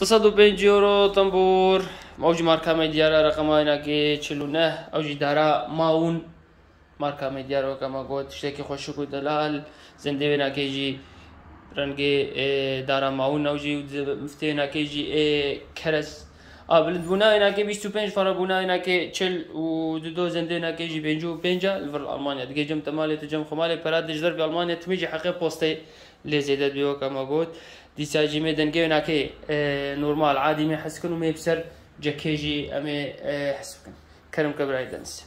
تصادف یورو تنبور موج مارکا دیاره رقم اینکه 49 اوج داره ماون مارکا دیاره کما گوت شته که خوش کو دلال زنده وینا که جی رنگ داره ماون اوج مفته وینا که جی کرس كرس بلند بونا هناكي 25 فرا بونا هناكي چل و دو زنده هناكي جي بينجو بينجا الفر المانيا دقي جم تمالي تجم خمالي براد دجدر في المانيا تميجي حقي بوستي اللي زيادة بيو كما قلت دیساجی می دنگه ناکه نورمال عادی می حس کنم می بسر جکیجی امی حس کن کرم کبرای دنس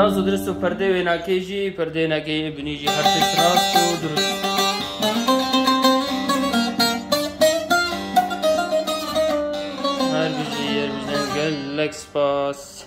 راز و درست و پرده و ناکیجی پرده ناکی بنیجی هر تش راست و درست هر بجی هر بجی گلک سپاس